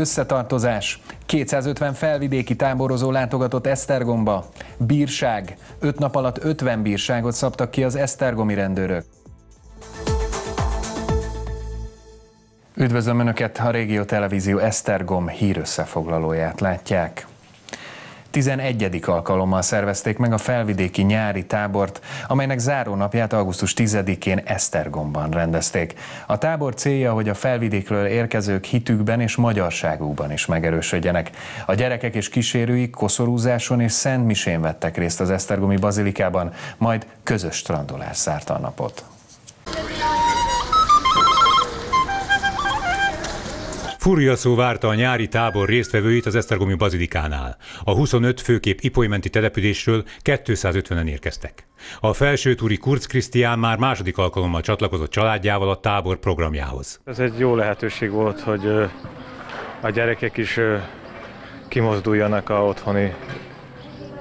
Összetartozás. 250 felvidéki táborozó látogatott Esztergomba. Bírság. 5 nap alatt 50 bírságot szabtak ki az esztergomi rendőrök. Üdvözlöm Önöket, a Régió Televízió Esztergom hírösszefoglalóját látják. 11. alkalommal szervezték meg a felvidéki nyári tábort, amelynek zárónapját augusztus 10-én Esztergomban rendezték. A tábor célja, hogy a felvidékről érkezők hitükben és magyarságukban is megerősödjenek. A gyerekek és kísérőik koszorúzáson és szentmisén vettek részt az Esztergomi bazilikában, majd közös strandolás szárta a napot. Fúria szó várta a nyári tábor résztvevőit az Esztergomi bazilikánál. A 25 főkép ipoly településről 250-en érkeztek. A felsőtúri Kurz Krisztián már második alkalommal csatlakozott családjával a tábor programjához. Ez egy jó lehetőség volt, hogy a gyerekek is kimozduljanak a otthoni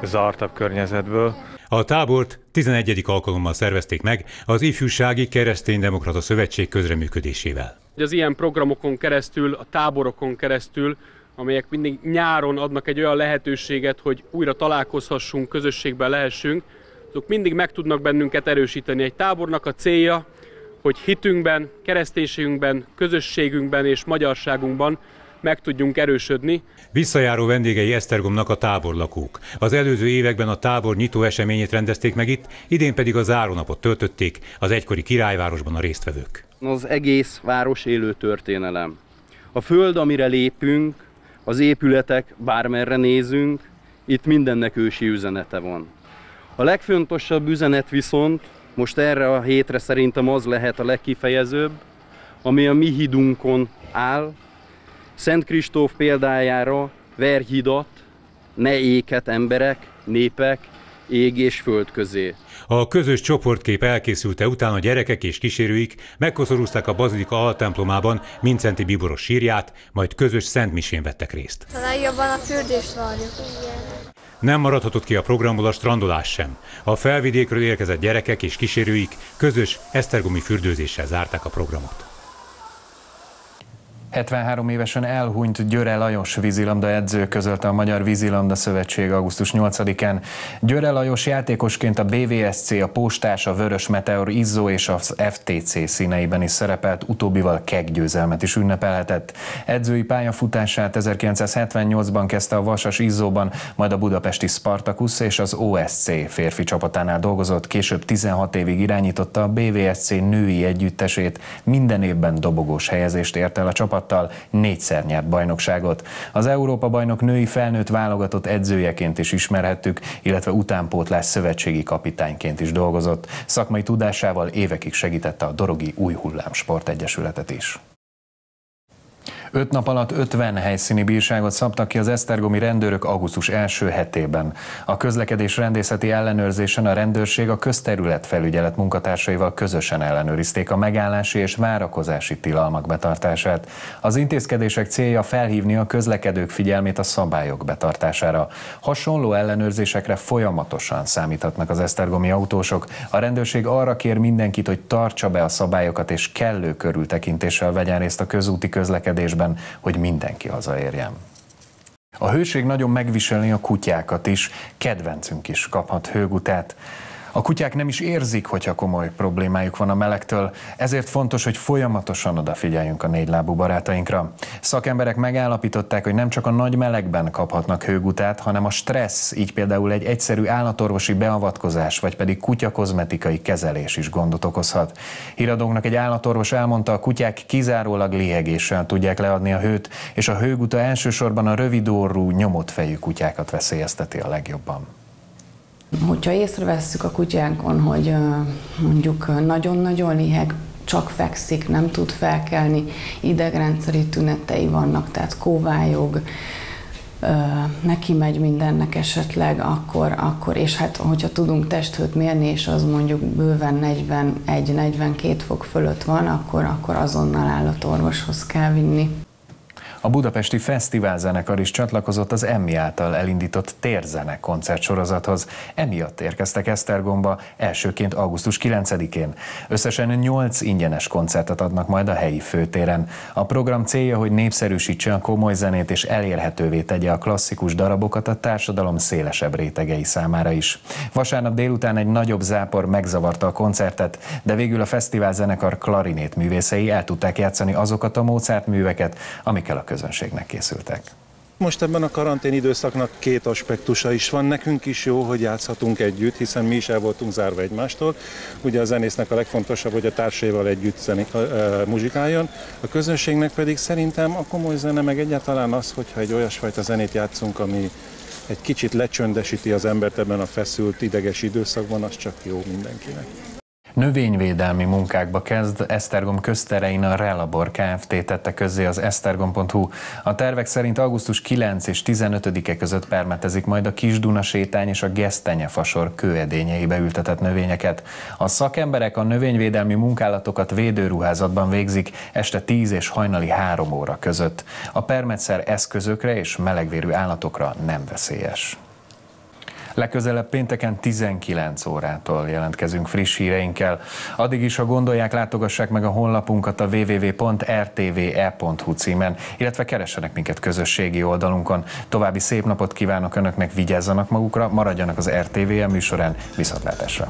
zártabb környezetből. A tábort 11. alkalommal szervezték meg az Ifjúsági Kereszténydemokrata Szövetség közreműködésével hogy az ilyen programokon keresztül, a táborokon keresztül, amelyek mindig nyáron adnak egy olyan lehetőséget, hogy újra találkozhassunk, közösségben lehessünk, azok mindig meg tudnak bennünket erősíteni. Egy tábornak a célja, hogy hitünkben, kereszténységünkben, közösségünkben és magyarságunkban meg tudjunk erősödni. Visszajáró vendégei Esztergomnak a táborlakók. Az előző években a tábor nyitó eseményét rendezték meg itt, idén pedig a zárónapot töltötték az egykori királyvárosban a résztvevők. Az egész város élő történelem. A föld, amire lépünk, az épületek, bármerre nézünk, itt mindennek ősi üzenete van. A legfontosabb üzenet viszont most erre a hétre szerintem az lehet a legkifejezőbb, ami a mi hidunkon áll, Szent Kristóf példájára verhidat, ne éket emberek, népek, ég és föld közé. A közös csoportkép elkészülte után a gyerekek és kísérőik megkoszorúzták a bazilika altemplomában Mincenti Bíboros sírját, majd közös szentmisén vettek részt. A legjobban a fürdést várjuk. Nem maradhatott ki a programból a strandolás sem. A felvidékről érkezett gyerekek és kísérőik közös esztergomi fürdőzéssel zárták a programot. 73 évesen elhunyt Györe Lajos vízilabda edző közölte a Magyar Vízilabda Szövetség augusztus 8-án. Györe Lajos játékosként a BVSC, a Postás, a Vörös Meteor, Izzó és az FTC színeiben is szerepelt, utóbbival keg győzelmet is ünnepelhetett. Edzői pályafutását 1978-ban kezdte a Vasas Izzóban, majd a budapesti Spartacus és az OSC férfi csapatánál dolgozott, később 16 évig irányította a BVSC női együttesét, minden évben dobogós helyezést ért el a csapat csapattal négyszer nyert bajnokságot. Az Európa-bajnok női felnőtt válogatott edzőjeként is ismerhettük, illetve utánpótlás szövetségi kapitányként is dolgozott. Szakmai tudásával évekig segítette a Dorogi Új Hullám Sportegyesületet is. Öt nap alatt 50 helyszíni bírságot szabtak ki az esztergomi rendőrök augusztus első hetében. A közlekedés rendészeti ellenőrzésen a rendőrség a közterület felügyelet munkatársaival közösen ellenőrizték a megállási és várakozási tilalmak betartását. Az intézkedések célja felhívni a közlekedők figyelmét a szabályok betartására. Hasonló ellenőrzésekre folyamatosan számíthatnak az esztergomi autósok. A rendőrség arra kér mindenkit, hogy tartsa be a szabályokat és kellő körültekintéssel vegyen részt a közúti közlekedésben érdekében, hogy mindenki hazaérjen. A hőség nagyon megviselni a kutyákat is, kedvencünk is kaphat hőgutát. A kutyák nem is érzik, hogyha komoly problémájuk van a melegtől, ezért fontos, hogy folyamatosan odafigyeljünk a négylábú barátainkra. Szakemberek megállapították, hogy nem csak a nagy melegben kaphatnak hőgutát, hanem a stressz, így például egy egyszerű állatorvosi beavatkozás, vagy pedig kutyakozmetikai kezelés is gondot okozhat. Híradónknak egy állatorvos elmondta, a kutyák kizárólag léhegéssel tudják leadni a hőt, és a hőguta elsősorban a rövidorú, nyomott fejű kutyákat veszélyezteti a legjobban. Hogyha észrevesszük a kutyánkon, hogy mondjuk nagyon-nagyon liheg, csak fekszik, nem tud felkelni, idegrendszeri tünetei vannak, tehát kóvályog, neki megy mindennek esetleg, akkor, akkor, és hát hogyha tudunk testhőt mérni, és az mondjuk bőven 41-42 fok fölött van, akkor, akkor azonnal állatorvoshoz kell vinni. A budapesti fesztiválzenekar is csatlakozott az Emmi által elindított térzene koncertsorozathoz. Emiatt érkeztek Esztergomba elsőként augusztus 9-én. Összesen 8 ingyenes koncertet adnak majd a helyi főtéren. A program célja, hogy népszerűsítse a komoly zenét és elérhetővé tegye a klasszikus darabokat a társadalom szélesebb rétegei számára is. Vasárnap délután egy nagyobb zápor megzavarta a koncertet, de végül a fesztiválzenekar klarinét művészei el tudták játszani azokat a Mozart műveket, amikkel a közönségnek készültek. Most ebben a karantén időszaknak két aspektusa is van. Nekünk is jó, hogy játszhatunk együtt, hiszen mi is el voltunk zárva egymástól. Ugye a zenésznek a legfontosabb, hogy a társaival együtt zenik, uh, muzsikáljon. A közönségnek pedig szerintem a komoly zene meg egyáltalán az, hogyha egy olyasfajta zenét játszunk, ami egy kicsit lecsöndesíti az embert ebben a feszült, ideges időszakban, az csak jó mindenkinek. Növényvédelmi munkákba kezd Esztergom közterein a Relabor Kft. tette közzé az esztergom.hu. A tervek szerint augusztus 9 és 15-e között permetezik majd a Kisduna sétány és a Gesztenyefasor kőedényeibe ültetett növényeket. A szakemberek a növényvédelmi munkálatokat védőruházatban végzik este 10 és hajnali 3 óra között. A permetszer eszközökre és melegvérű állatokra nem veszélyes. Legközelebb pénteken 19 órától jelentkezünk friss híreinkkel. Addig is, ha gondolják, látogassák meg a honlapunkat a www.rtve.hu címen, illetve keressenek minket közösségi oldalunkon. További szép napot kívánok Önöknek, vigyázzanak magukra, maradjanak az RTVM műsorán, viszontlátásra!